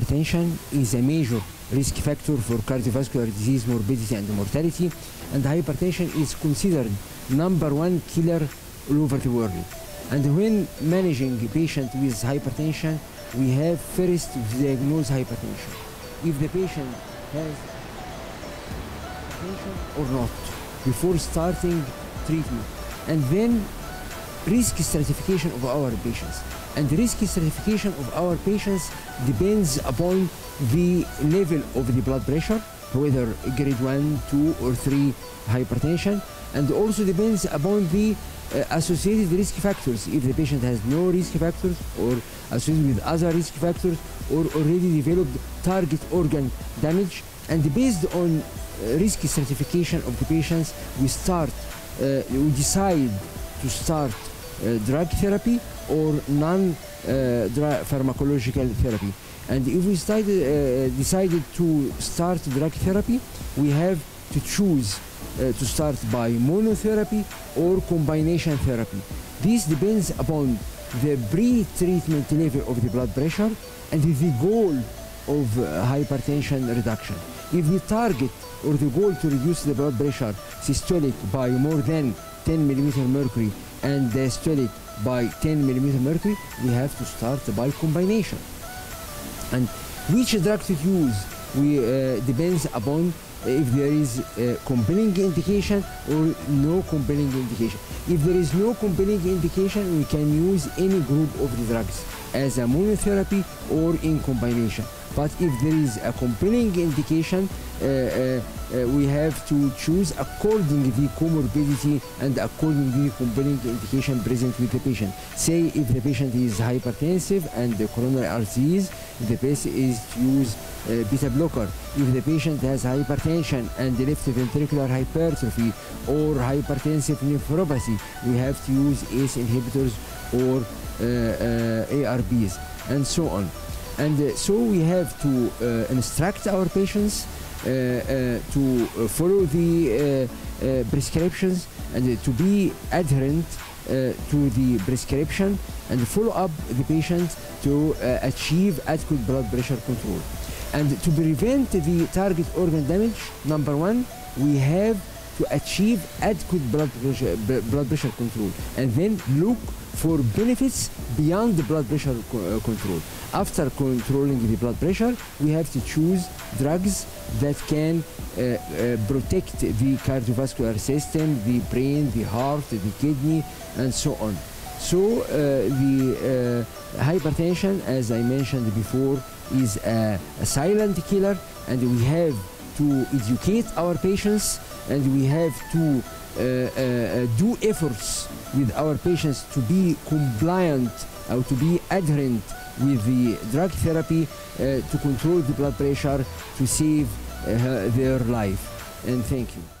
hypertension is a major risk factor for cardiovascular disease morbidity and mortality, and hypertension is considered number one killer all over the world. And when managing a patient with hypertension, we have first to diagnose hypertension. If the patient has hypertension or not before starting treatment, and then risk stratification of our patients. And the risk stratification of our patients depends upon the level of the blood pressure, whether grade 1, 2, or 3 hypertension, and also depends upon the uh, associated risk factors. If the patient has no risk factors or associated with other risk factors or already developed target organ damage, and based on uh, risk stratification of the patients, we start, uh, we decide to start uh, drug therapy or non-drug pharmacological therapy. And if we started, uh, decided to start drug therapy, we have to choose uh, to start by monotherapy or combination therapy. This depends upon the pre-treatment level of the blood pressure and the goal of uh, hypertension reduction. If the target or the goal to reduce the blood pressure systolic by more than 10 millimeter mercury and diastolic by 10 millimeter mercury, we have to start by combination. And which drug to use we, uh, depends upon if there is a compelling indication or no compelling indication. If there is no compelling indication, we can use any group of the drugs as a monotherapy or in combination. But if there is a compelling indication, uh, uh, uh, we have to choose according the comorbidity and according the compelling indication present with the patient. Say if the patient is hypertensive and the coronary arteries, the best is to use uh, beta blocker. If the patient has hypertension and left ventricular hypertrophy or hypertensive nephropathy, we have to use ACE inhibitors or uh, uh, ARBs and so on. And uh, so we have to uh, instruct our patients uh, uh, to uh, follow the uh, uh, prescriptions and uh, to be adherent uh, to the prescription and follow up the patient to uh, achieve adequate blood pressure control. And to prevent the target organ damage, number one, we have to achieve adequate blood pressure, blood pressure control and then look for benefits beyond the blood pressure uh, control. After controlling the blood pressure, we have to choose drugs that can uh, uh, protect the cardiovascular system, the brain, the heart, the kidney, and so on. So uh, the uh, hypertension, as I mentioned before, is a, a silent killer, and we have to educate our patients, and we have to uh, uh, do efforts with our patients to be compliant or to be adherent with the drug therapy uh, to control the blood pressure to save uh, their life. And thank you.